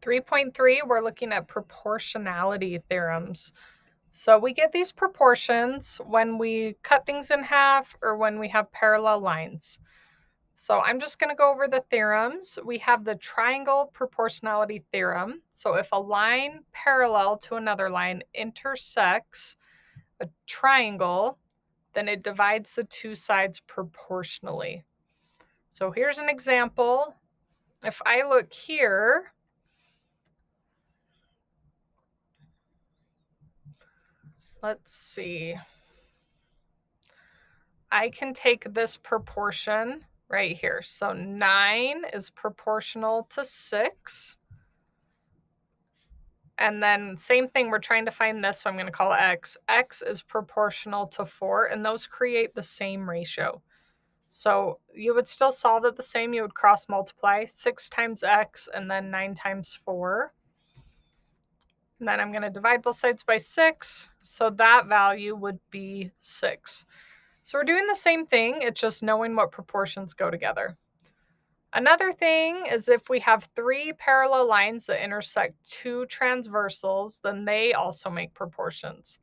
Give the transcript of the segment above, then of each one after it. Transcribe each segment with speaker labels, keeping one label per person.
Speaker 1: 3.3, we're looking at proportionality theorems. So we get these proportions when we cut things in half or when we have parallel lines. So I'm just going to go over the theorems. We have the triangle proportionality theorem. So if a line parallel to another line intersects a triangle, then it divides the two sides proportionally. So here's an example. If I look here, let's see. I can take this proportion right here. So 9 is proportional to 6. And then same thing, we're trying to find this, so I'm going to call x. x is proportional to 4, and those create the same ratio. So you would still solve it the same. You would cross multiply 6 times x and then 9 times 4. And then I'm going to divide both sides by 6. So that value would be 6. So we're doing the same thing. It's just knowing what proportions go together. Another thing is if we have three parallel lines that intersect two transversals, then they also make proportions.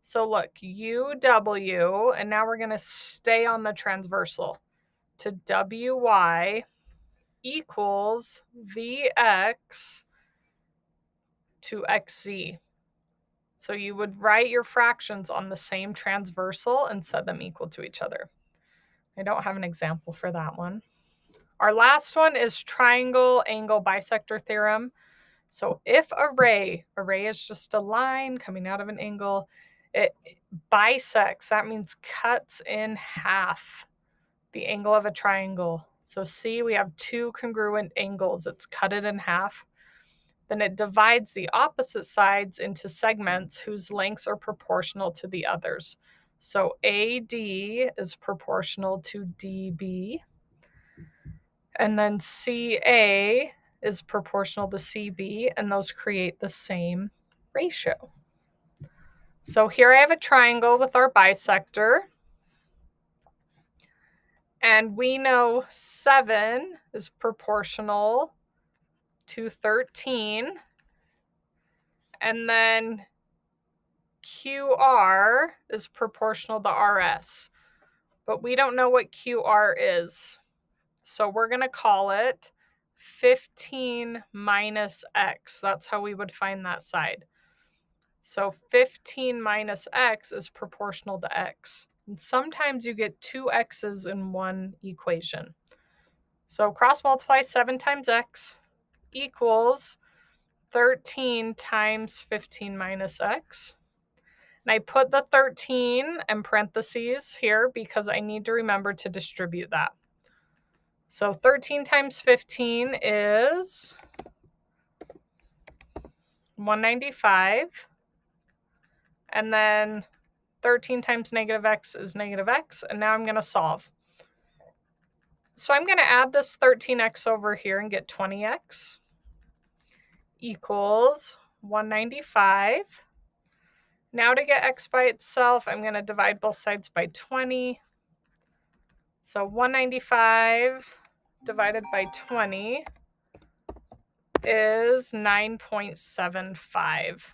Speaker 1: So look, UW, and now we're going to stay on the transversal to WY equals VX to XZ. So you would write your fractions on the same transversal and set them equal to each other. I don't have an example for that one. Our last one is triangle angle bisector theorem. So if a ray, a ray is just a line coming out of an angle, it bisects, that means cuts in half the angle of a triangle. So see, we have two congruent angles. It's cut it in half. Then it divides the opposite sides into segments whose lengths are proportional to the others. So AD is proportional to DB. And then CA is proportional to CB, and those create the same ratio. So here I have a triangle with our bisector. And we know 7 is proportional to 13. And then QR is proportional to RS. But we don't know what QR is. So we're going to call it 15 minus x. That's how we would find that side. So 15 minus x is proportional to x. And sometimes you get two x's in one equation. So cross multiply 7 times x equals 13 times 15 minus x. And I put the 13 in parentheses here because I need to remember to distribute that. So 13 times 15 is 195. And then 13 times negative x is negative x. And now I'm going to solve. So I'm going to add this 13x over here and get 20x equals 195. Now to get x by itself, I'm going to divide both sides by 20. So 195 divided by 20 is 9.75.